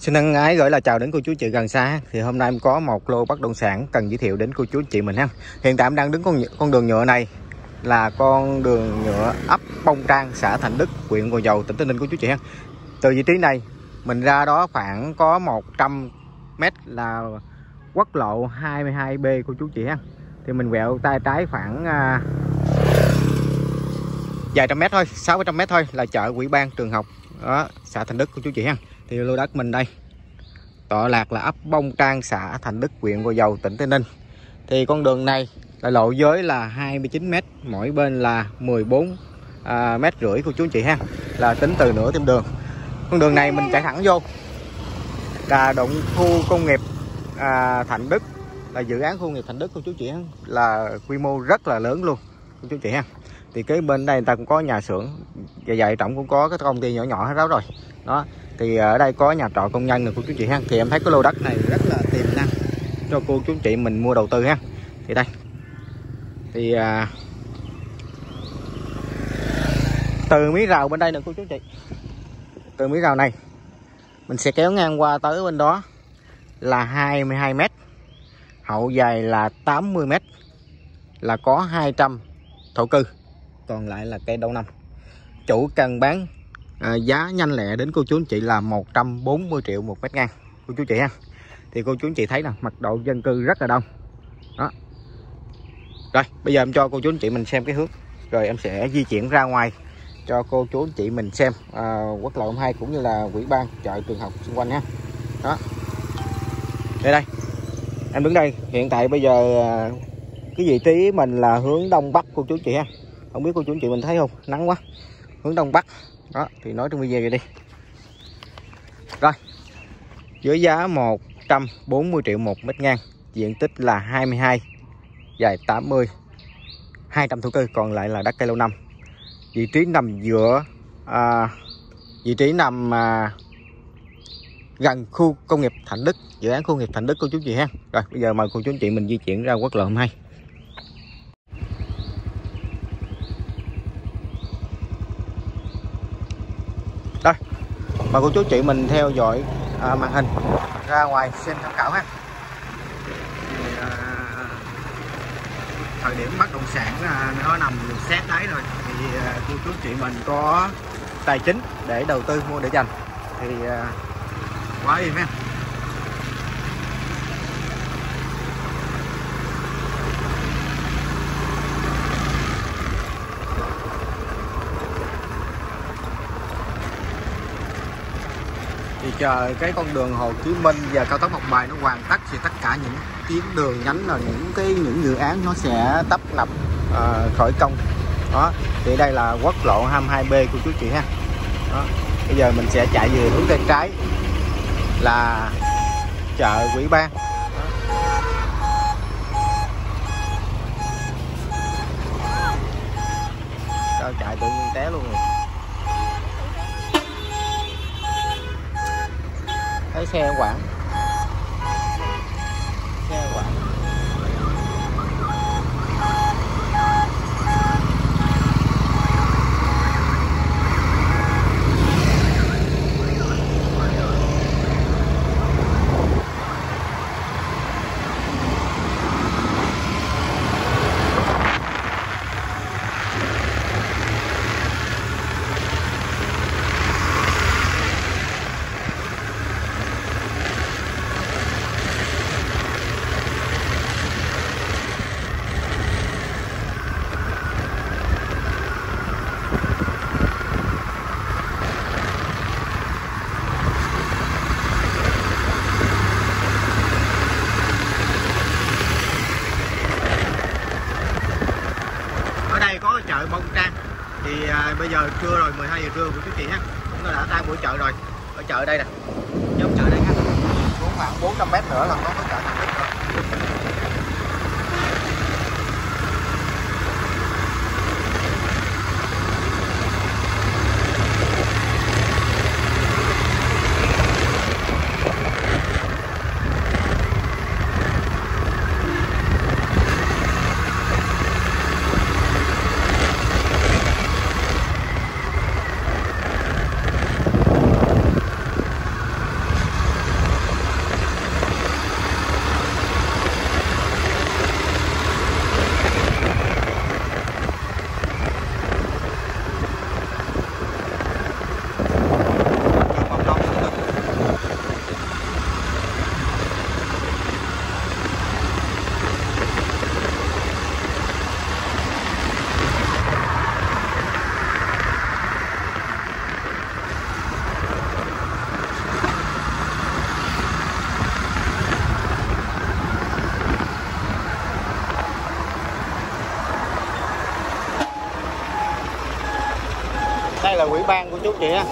Xin thân ái gửi là chào đến cô chú chị gần xa. Thì hôm nay em có một lô bất động sản cần giới thiệu đến cô chú chị mình ha. Hiện tại em đang đứng con, con đường nhựa này Là con đường nhựa ấp Bông Trang, xã Thành Đức, huyện Gò Dầu, tỉnh Tây Ninh cô chú chị ha. Từ vị trí này mình ra đó khoảng có 100 mét là quốc lộ 22B cô chú chị ha. Thì mình quẹo tay trái khoảng à, vài trăm mét thôi, 600 mét thôi là chợ Quỹ ban trường học đó, xã Thành Đức của chú chị ha. Thì lô đất mình đây tọa lạc là ấp Bông Trang xã Thành Đức huyện Gò Dầu tỉnh Tây Ninh. Thì con đường này là lộ giới là 29 m mỗi bên là 14 à, mét rưỡi của chú chị ha. Là tính từ nửa thêm đường. Con đường này mình chạy thẳng vô. Là động khu công nghiệp à, Thành Đức là dự án khu công nghiệp Thành Đức của chú chị ha là quy mô rất là lớn luôn của chú chị ha thì cái bên đây người ta cũng có nhà xưởng. Và dạy trọng cũng có cái công ty nhỏ nhỏ hết đó rồi. Đó. Thì ở đây có nhà trọ công nhân rồi cô chú chị ha. Thì em thấy cái lô đất này rất là tiềm năng cho cô chú chị mình mua đầu tư ha. Thì đây. Thì à, từ mí rào bên đây nè cô chú chị. Từ mí rào này mình sẽ kéo ngang qua tới bên đó là 22 mét. Hậu dài là 80 mét là có 200 thổ cư còn lại là cây đậu năm. Chủ cần bán à, giá nhanh lẹ đến cô chú anh chị là 140 triệu một mét ngang. Cô chú chị ha. Thì cô chú anh chị thấy là mật độ dân cư rất là đông. Đó. Rồi bây giờ em cho cô chú anh chị mình xem cái hướng. Rồi em sẽ di chuyển ra ngoài cho cô chú anh chị mình xem à, quốc lộ 2 cũng như là quỹ ban chợ trường học xung quanh nhé đó. Đây đây. Em đứng đây. Hiện tại bây giờ à, cái vị trí mình là hướng đông bắc cô chú chị ha không biết cô chú anh chị mình thấy không? Nắng quá. Hướng đông bắc. Đó thì nói trong video vậy đi. Rồi. Với giá 140 triệu một mét ngang diện tích là 22 dài 80 200 thổ cư còn lại là đất cây lâu năm. Vị trí nằm giữa à, vị trí nằm à, gần khu công nghiệp Thạnh Đức dự án khu công nghiệp Thạnh Đức cô chú chị ha. Rồi bây giờ mời cô chú anh chị mình di chuyển ra quốc lộ 22 đây mời cô chú chị mình theo dõi à, màn hình. Ra ngoài xem tham khảo ha. Thì, à, thời điểm bất động sản à, nó nằm sát đáy rồi. Thì à, cô chú chị mình có tài chính để đầu tư mua để dành. Thì à, quá im ha. Chờ cái con đường Hồ Chí Minh và cao tốc Một Bài nó hoàn tất thì tất cả những tuyến đường nhánh là những cái những dự án nó sẽ tấp nập uh, khởi công. Đó thì đây là quốc lộ 22B của chú chị ha. Đó. bây giờ mình sẽ chạy về hướng tay trái là chợ Quỹ Ban Sao chạy tự nhiên té luôn rồi. Thấy xe quảng xe quảng ở đây có chợ Bông Trang. Thì à, bây giờ trưa rồi 12 giờ trưa của chú chị ha chúng ta đã tan buổi chợ rồi. Ở chợ đây nè. Giống chợ đây ha. Xuống khoảng 400 mét nữa là có cái chợ là quỹ ban của chú chị á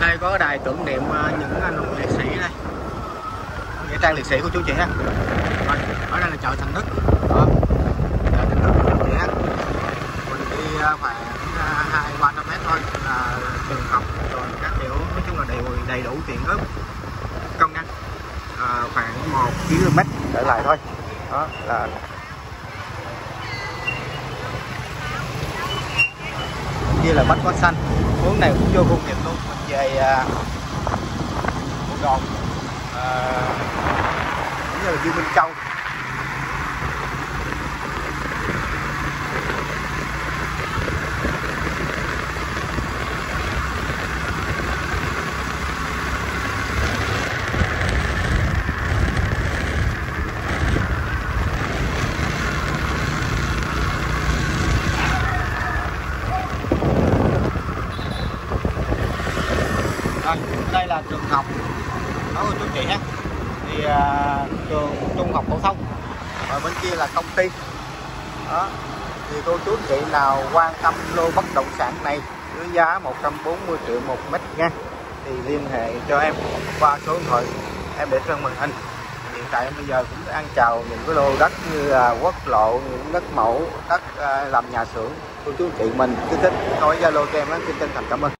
đây có đài tưởng niệm à, những anh hùng liệt sĩ đây. Nghĩa trang liệt sĩ của chú chị ha Rồi, ở đây là chợ Thành Đức. Đó chợ Thành Đức của chú chị ha mình đi à, khoảng à, hai ba trăm mét thôi là trường học rồi các kiểu nói chung là đều đầy đủ tiện ích công năng. À, khoảng một km trở lại thôi. Đó là như là bách quá xanh. Hướng này cũng vô công nghiệp luôn về à, Buôn à, cũng như là Dương Minh Châu. Vâng, đây, đây là trường học. Đó cô chú chị nhé, thì à, trường trung học phổ thông. Ở bên kia là công ty. Đó thì cô chú chị nào quan tâm lô bất động sản này với giá 140 triệu một mét nha. Thì liên hệ cho em qua số điện thoại. Em để trên màn hình. Hiện tại em bây giờ cũng đang chào những cái lô đất như là quốc lộ những đất mẫu đất à, làm nhà xưởng. Cô chú chị mình cứ thích nói zalo cho em á xin chân thành cảm ơn.